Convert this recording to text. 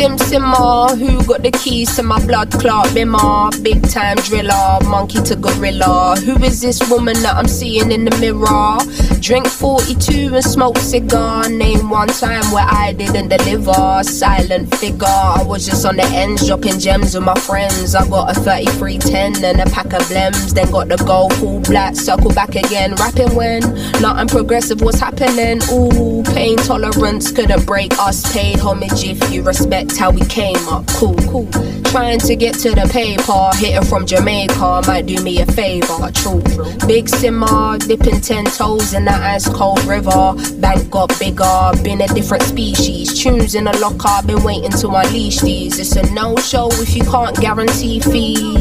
simmer, who got the keys to my blood clot bimmer? Big time driller, monkey to gorilla. Who is this woman that I'm seeing in the mirror? Drink 42 and smoke cigar. Name one time where I didn't deliver. Silent figure, I was just on the ends, dropping gems with my friends. I got a 3310 and a pack of blems. Then got the gold, full black, circle back again. Rapping when nothing progressive was happening. Ooh, pain tolerance couldn't break us. Paid homage if you respect how we came up. Cool, cool. Trying to get to the paper, hitting from Jamaica might do me a favor. True. Big simmer, dipping ten toes in that ice cold river. Bank got bigger, been a different species. Tunes in a locker, been waiting to unleash these. It's a no show if you can't guarantee fees.